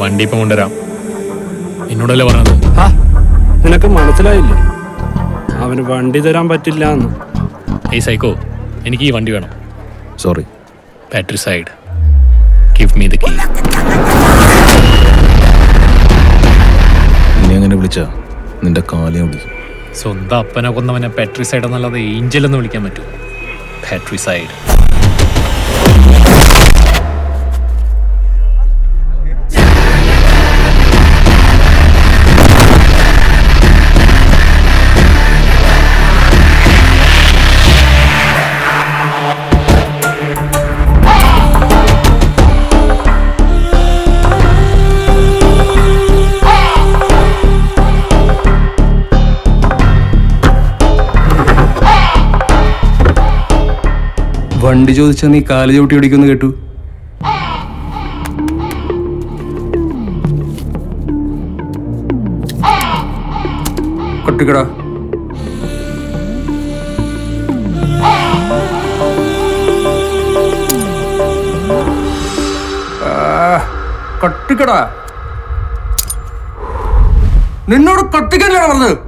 വണ്ടി ഇപ്പം കൊണ്ടുവരാം. എന്നോടല്ലേ പറഞ്ഞത്? ആ നിനക്ക് മനസ്സിലായില്ലേ? അവന് വണ്ടി തരാൻ പറ്റില്ല എന്ന് ഏയ് സൈക്കോ എനിക്ക് ഈ വണ്ടി വേണം. Sorry battery side give me the key നീ അങ്ങനെ വിളിച്ച? നിന്റെ കാലിയം വിളിക്കും. സ്വന്തം അപ്പനെ കൊന്നവനെ ബാറ്ററി സൈഡ് എന്നല്ലാതെ ഏഞ്ചൽ എന്ന് വിളിക്കാൻ പറ്റുമോ ബാറ്ററി സൈഡ് വണ്ടി ചോദിച്ചാൽ നീ കാൽ ചവിട്ടി ഓടിക്കുമെന്ന് കേട്ടു. കൊട്ടിക്കടാ. കട്ടിക്കടാ. നിന്നോട് കട്ടിക്കല്ലാണ് പറഞ്ഞത്.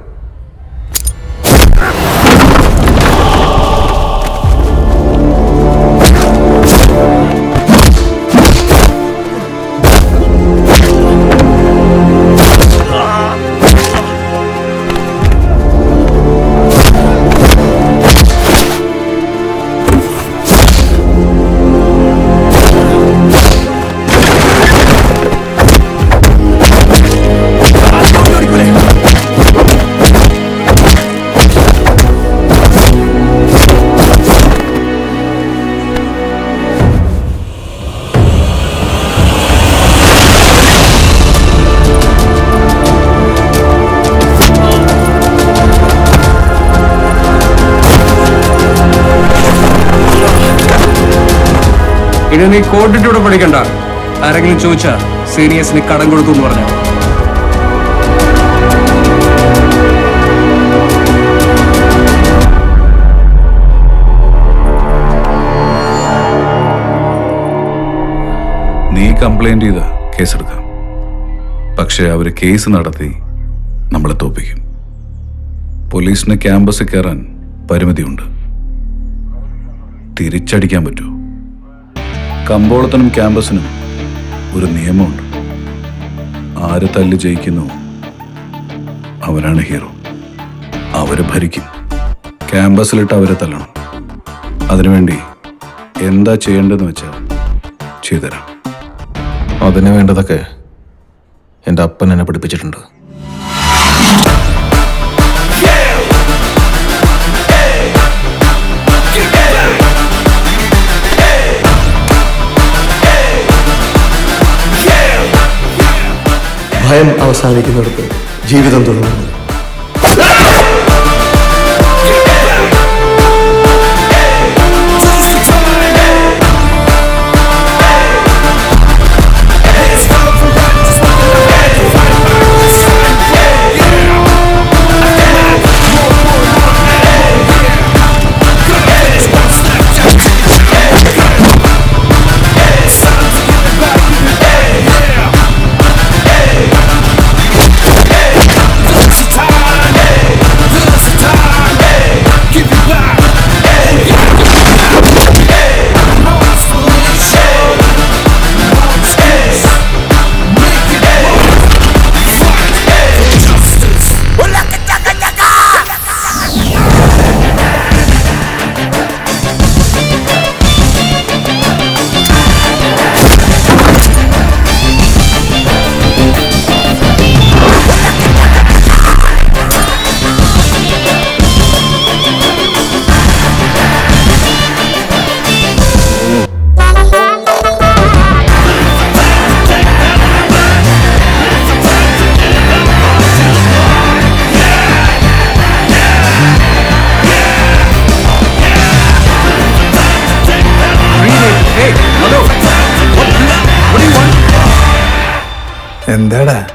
നീ കോട്ടിട്ടൂടെ പഠിക്കണ്ട. ആരെങ്കിലും ചോദിച്ചാ സീനിയേഴ്സിന് കടം കൊടുത്തു എന്ന് പറഞ്ഞു. നീ കംപ്ലൈന്റ് ചെയ്ത കേസെടുക്കാം പക്ഷെ അവർ കേസ് നടത്തി നമ്മളെ തോപ്പിക്കും. പോലീസിന് ക്യാമ്പസിൽ കയറാൻ പരിമിതിയുണ്ട്. തിരിച്ചടിക്കാൻ പറ്റുമോ കമ്പോളത്തിനും ക്യാമ്പസിനും ഒരു നിയമമുണ്ട്. ആര് തല്ല് ജയിക്കുന്നു അവരാണ് ഹീറോ. അവരെ ഭരിക്കും. ക്യാമ്പസിലിട്ട് അവരെ തല്ലണം. അതിനുവേണ്ടി എന്താ ചെയ്യേണ്ടതെന്ന് വെച്ചാൽ ചെയ്തുതരാം. അതിന് വേണ്ടതൊക്കെ എന്റെ അപ്പൻ എന്നെ പഠിപ്പിച്ചിട്ടുണ്ട്. ഭയം അവസാനിക്കുന്നിടത്ത് ജീവിതം തുടങ്ങുന്നു. എന്താടാ?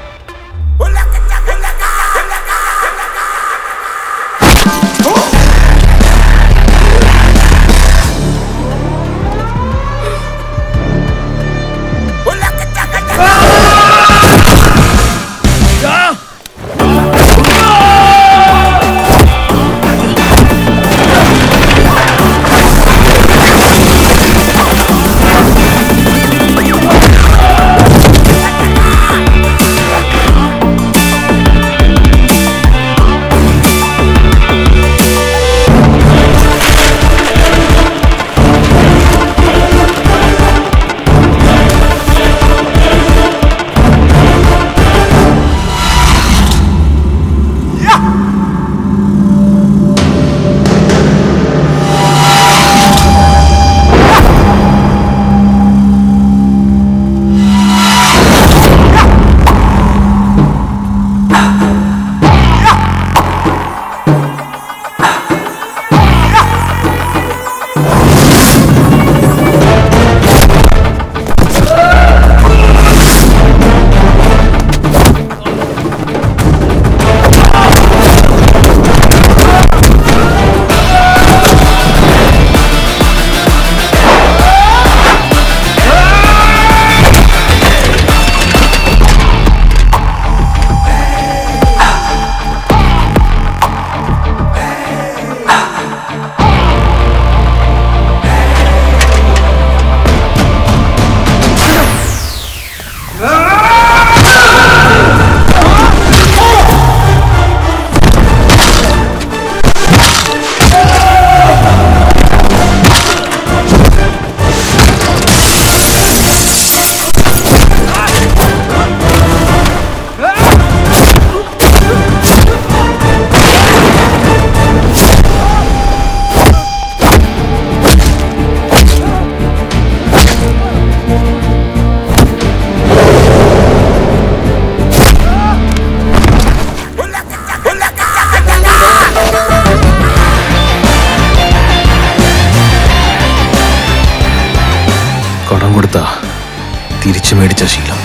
തിരിച്ചു മേടിച്ച ശീലം.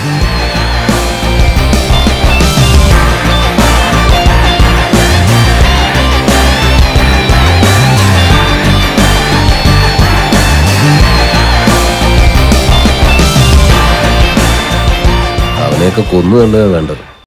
അവനെയൊക്കെ കൊന്നു തന്നെ വേണ്ടത്.